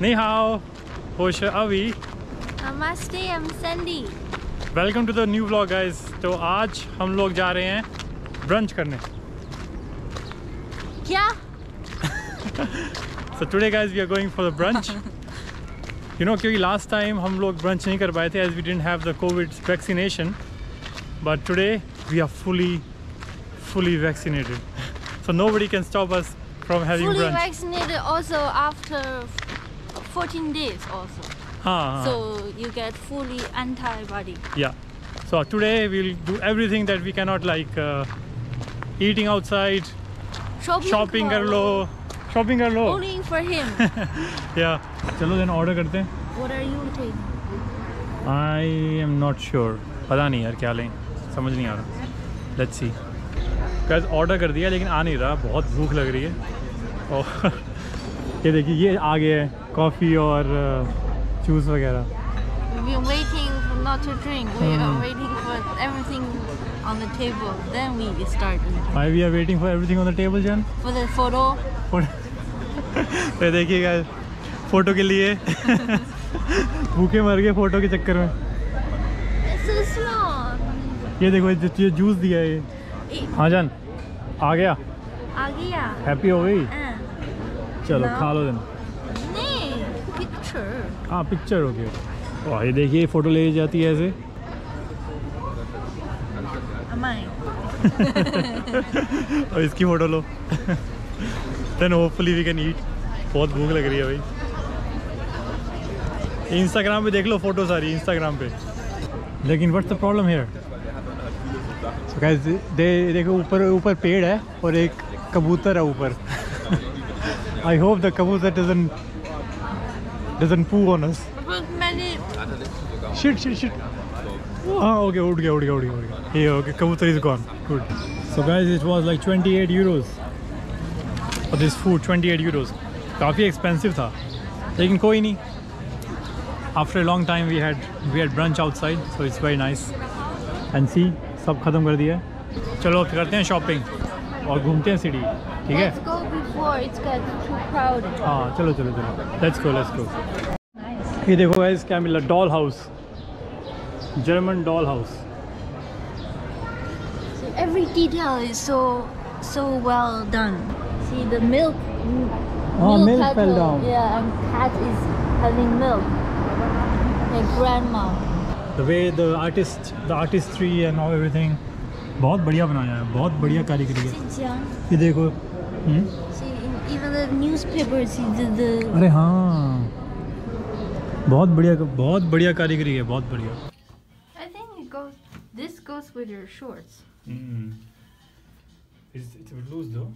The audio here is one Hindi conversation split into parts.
Ni hao, avi. Namaste, I'm Sandy. Welcome to the new vlog guys तो आज हम लोग जा रहे हैं ब्रंच करने. क्या? So today guys we are going for the brunch you know क्योंकि लास्ट टाइम हम लोग ब्रंच नहीं कर पाए थे as we didn't have the COVID vaccination but today we are fully fully vaccinated so nobody can stop us from having brunch vaccinated also after 14 days also. हाँ So you get fully antibody. Yeah. So today we'll do everything that we cannot like uh, eating outside, Shopping, shopping कर लो, shopping कर लो. Only for him. Yeah. चलो then order करते हैं. what are you taking? I am not sure. पता नहीं यार क्या लें समझ नहीं आ रहा. Let's see. Guys order कर दिया लेकिन आ नहीं रहा बहुत भूख लग रही है और ये देखिए ये आ गया है कॉफ़ी और जूस वगैरह been waiting for not to drink. We are Hmm. waiting for everything on the table. Then we start eating. Why we are waiting for everything on the table Jan? For the photo, तो देखिए गाइस फ़ोटो के लिए भूखे मर गए फ़ोटो के चक्कर में. ये देखो ये ये जूस दिया है ये Eh, हाँ जान आ गया आ गया. हैप्पी हो गई हाँ. चलो खा लो दिन नहीं, picture. हाँ पिक्चर हो गया। वाह ये देखिए फ़ोटो ले जाती है ऐसे। और इसकी photo low. Then hopefully we can eat बहुत भूख लग रही है भाई। इंस्टाग्राम पे देख लो फ़ोटो सारी इंस्टाग्राम पे। लेकिन what's the problem here so guys दे देखो ऊपर ऊपर पेड़ है और एक कबूतर है ऊपर। I hope the kabootar doesn't doesn't poo on us But many shit shit shit हाँ ओके उठ गया उठ गया उठ गया उठ गया. ये okay kabootar is gone good so guys it was like 28 euros for this food 28 euros काफ़ी एक्सपेंसिव था. लेकिन कोई नहीं. After long time we had we had brunch outside so it's very nice and see सब खत्म कर दिया. चलो करते हैं शॉपिंग और घूमते हैं सिटी ठीक है? Let's go before it gets too crowded. हाँ चलो चलो चलो let's go let's go Nice. ये देखो गाइस क्या मिला doll house German doll house So every detail is so so well done. See the milk. m- Oh, milk fell kettle. down. Yeah, and cat is having milk. Like grandma. The way the artist the artistry and all everything बहुत बढ़िया बनाया है बहुत बढ़िया कारीगरी है Xinjiang. ये देखो हम्म? See, in even the newspapers, see the, the अरे हाँ बहुत बढ़िया बहुत बढ़िया कारीगरी है बहुत बढ़िया I think it goes. This goes with your shorts. It's, it's a bit loose though.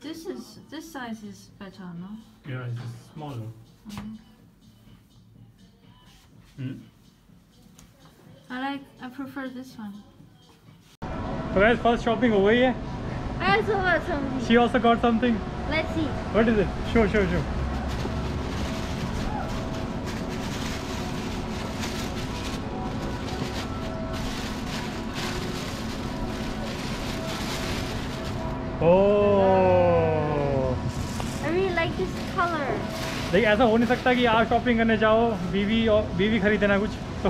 This is this size is better, no? Yeah, it's just smaller. Hmm? I like. I prefer this one. Guys, first shopping हो गई है. I also want something. She also got something. Let's see. What is it? Show, show, show. Oh. I really like this color. देखिए ऐसा हो नहीं सकता कि आप शॉपिंग करने जाओ बीवी और बीवी खरीदे ना कुछ तो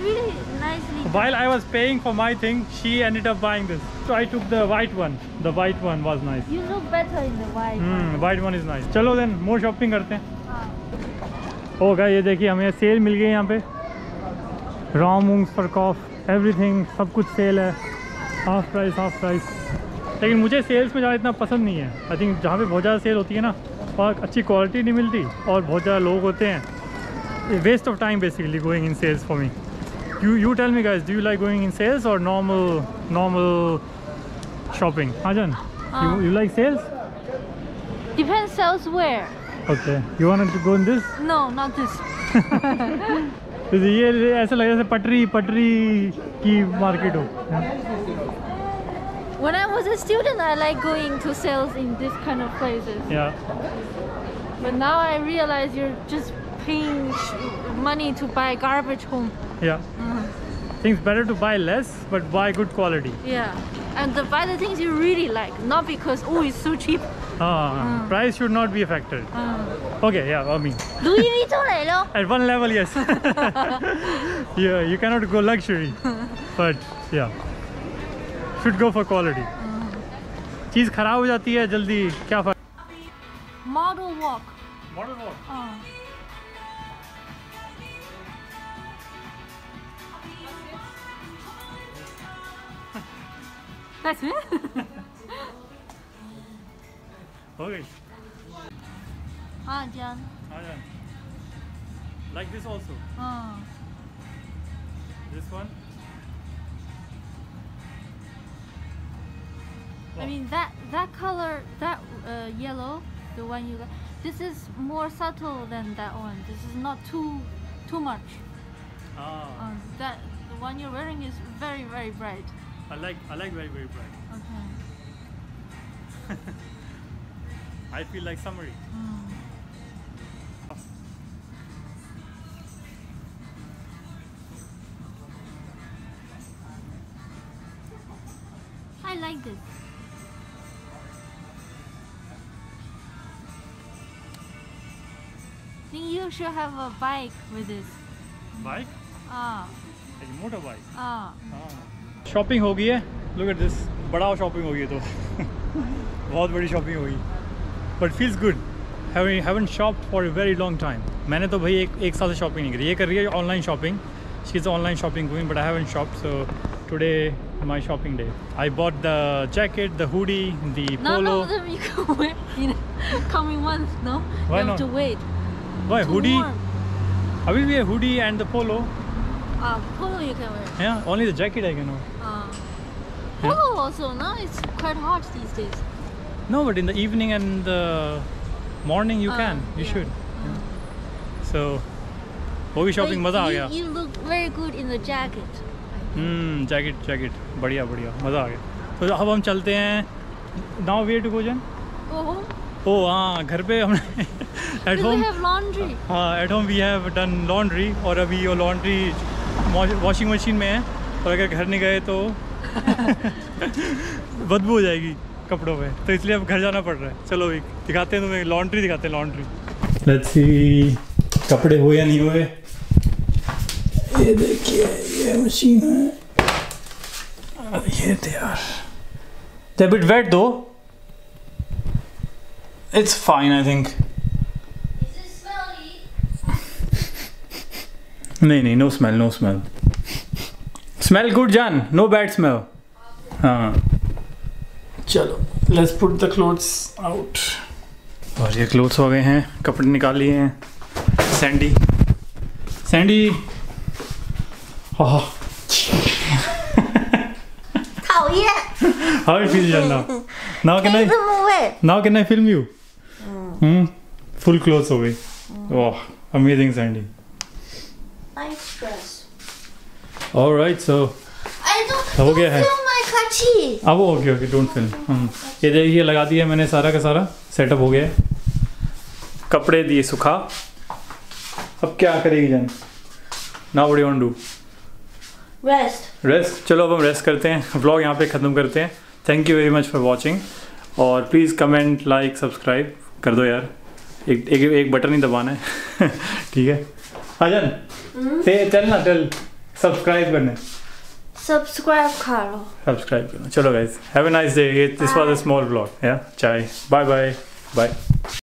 really nicely. while I was paying for my thing she ended up buying this so I took the white one the white one was nice You look better in the white. hmm white one is nice चलो then more shopping करते हैं हाँ. होगा ये देखिए हमें सेल मिल गई यहाँ पे रॉ मूंग्स फॉर कॉफ एवरीथिंग सब कुछ सेल है हाफ़ प्राइस हाफ़ प्राइस लेकिन मुझे सेल्स में ज़्यादा इतना पसंद नहीं है आई थिंक जहाँ पे बहुत ज़्यादा सेल होती है ना वहाँ अच्छी क्वालिटी नहीं मिलती और बहुत ज़्यादा लोग होते हैं waste of time basically going in sales for me You you tell me guys do you like going in sales और नॉर्मल नॉर्मल शॉपिंग हाँ जान हाँ. You like sales Depends elsewhere. Okay you want to go in this No, not this. ये ऐसा लग जैसे पटरी पटरी की मार्केट हो When I was a student, I like going to sales in this kind of places. या But now I realize you're just paying sh- money to buy garbage home. या Mhm. Thinks better to buy less but buy good quality Yeah. And the, buy the things you really like, not because oh it's so cheap. Ah, price should not be a factor. Uh, Okay, yeah, I mean, Louis Vuitton 嚟咯。 at one level, yes. yeah, you cannot go luxury, but yeah, should go for quality. चीज़ खराब हो जाती है जल्दी क्या फर्क Model walk. Model walk That's it? okay. Ah, Jan. Ah, Jan. Like this also. Oh. This one. I oh. mean that that color that uh, yellow the one you got this is more subtle than that one this is not too too much ah. Um, that the one you're wearing is very very bright I like I like very very bright. Okay. I feel like summery mm. I like this. Think you should have a bike with this. Bike? Ah. Like a motorbike? Ah shopping हो गई है। लुक एट दिस बड़ा शॉपिंग हो गई है तो। बहुत बड़ी शॉपिंग हो गई but feels good haven't shop for a very long time मैंने तो भाई एक एक साल से शॉपिंग नहीं करी। ये कर रही है online shopping she is online shopping going but I haven't shop so today my shopping day I bought the jacket the hoodie the None polo of them you can wear in coming months, no? Why you have not? to wait. Why Too hoodie warm. अभी भी है hoodie and the polo Uh, polo you can wear. yeah only the jacket I can wear Uh, polo yeah. also, no? It's quite hot these days. No, but in the evening and the morning you Uh, can. You yeah. should. Yeah. So, वो But मज़ा आ you, गया You look very good in the jacket. Hmm jacket jacket बढ़िया बढ़िया मज़ा आ गया तो अब हम चलते हैं now where to go Go home. ओ हाँ घर पे हमने एट होम have laundry? हाँ at home we have done laundry और अभी वो लॉन्ड्री वॉशिंग मशीन में है और अगर घर नहीं गए तो बदबू हो जाएगी कपड़ों में। तो इसलिए अब घर जाना पड़ रहा है। चलो भी दिखाते हैं तुम्हें लॉन्ड्री दिखाते हैं लॉन्ड्री लेट्स सी कपड़े हुए या नहीं हुए? ये देखिए ये मशीन है। और ये थे यार they bit wet though it's fine I think Is it smelly? नहीं नहीं no smell no smell smell good जान नो बैड स्मेल हाँ। चलो let's put the clothes out और ये क्लोथ्स हो गए हैं कपड़े निकाल लिए हैं। सैंडी सैंडी हाँ how it feels Jan now? Now can I now can I film you? Hmm. Full clothes हो गई. वाह amazing Sandy. Nice dress. all right so I don't, हो? गया है. अब ओके ओके डोंट फ़िल्म ये देखिए लगा दिया मैंने सारा का सारा। सेटअप हो गया है। कपड़े दिए सुखा। अब क्या करेगी जान? ना वडी ऑन डू Rest. रेस्ट चलो अब हम रेस्ट करते हैं। व्लॉग यहाँ पे ख़त्म करते हैं। Thank you very much for watching और प्लीज़ कमेंट लाइक सब्सक्राइब कर दो यार। एक एक, एक बटन ही दबाना है। ठीक है? अजन से चल ना चल। सब्सक्राइब करने। सब्सक्राइब करो। सब्सक्राइब करना। चलो guys have a nice day this was a small blog या चाय बाय बाय बाय